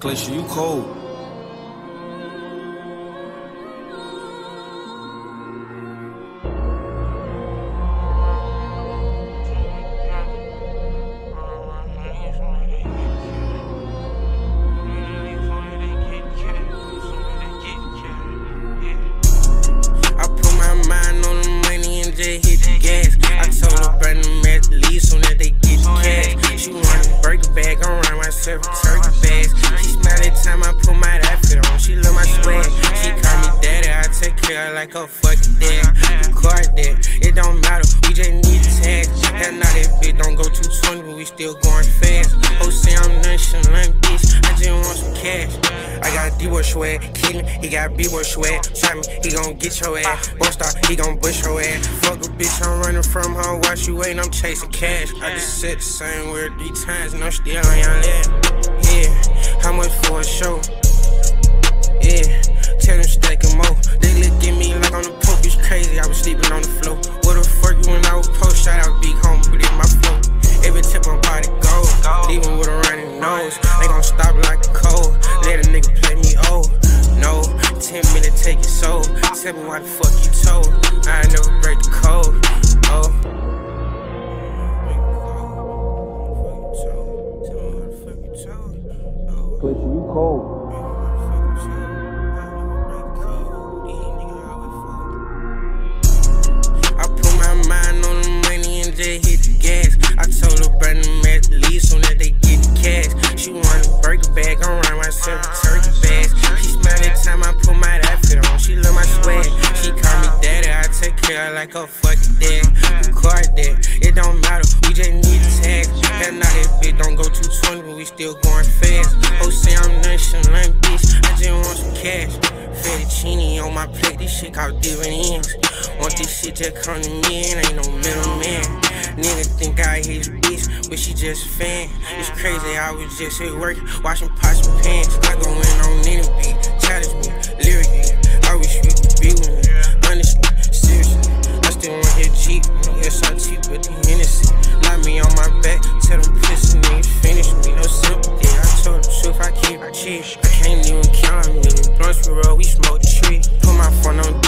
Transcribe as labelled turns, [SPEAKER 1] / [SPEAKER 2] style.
[SPEAKER 1] Glacier, you cold.
[SPEAKER 2] Like a fucking dad. Record that, it don't matter, we just need tag. Hell nah, that bitch don't go 220, but we still going fast. Oh, say I'm nonchalant, bitch. I just want some cash. I got D-boy swag, kidding, he got B-boy swag. Try me, he gon' get your ass. One star, he gon' bush your ass. Fuck a bitch, I'm running from her. While she waiting, I'm chasing cash. I just said the same word three times, and I'm still on your lap. Tell why the fuck you told. I ain't never break the code. Oh.
[SPEAKER 1] You cold.
[SPEAKER 2] Like a fucking dad. Record that, it don't matter, we just need the tag. That not that bitch don't go 220, but we still going fast. Oh, say I'm nonchalant, bitch. I just want some cash. Fettuccine on my plate, this shit called dividends. Want this shit to come to me, and ain't no middleman. Nigga think I his bitch, but she just a fan. It's crazy, I was just at work, washing pots and pans. we smoke the tree. Put my phone on